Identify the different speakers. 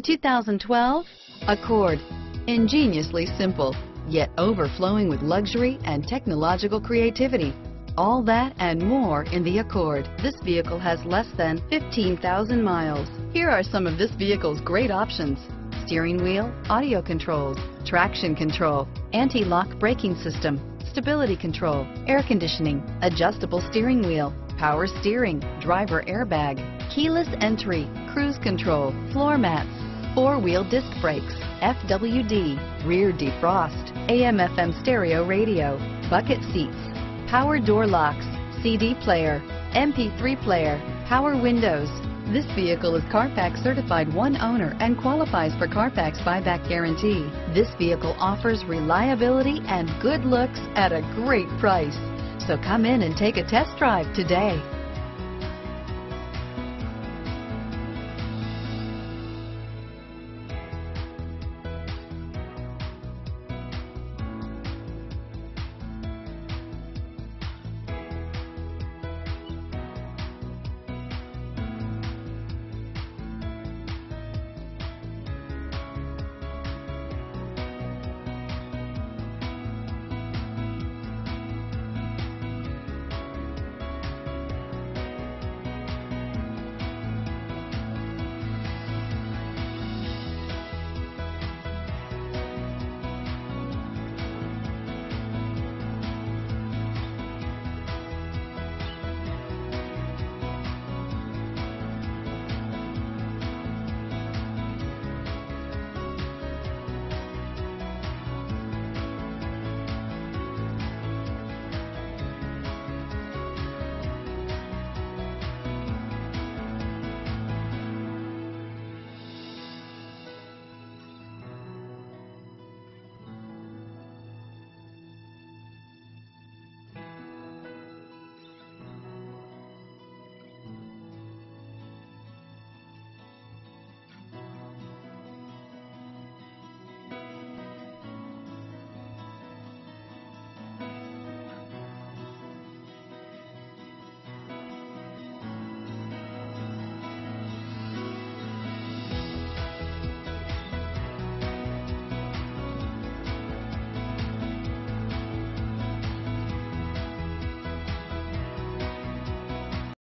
Speaker 1: 2012 Accord. Ingeniously simple, yet overflowing with luxury and technological creativity. All that and more in the Accord. This vehicle has less than 15,000 miles. Here are some of this vehicle's great options. Steering wheel, audio controls, traction control, anti-lock braking system, stability control, air conditioning, adjustable steering wheel, power steering, driver airbag, keyless entry, cruise control, floor mats, four-wheel disc brakes, FWD, rear defrost, AM FM stereo radio, bucket seats, power door locks, CD player, MP3 player, power windows. This vehicle is Carfax certified one owner and qualifies for Carfax buyback guarantee. This vehicle offers reliability and good looks at a great price. So come in and take a test drive today.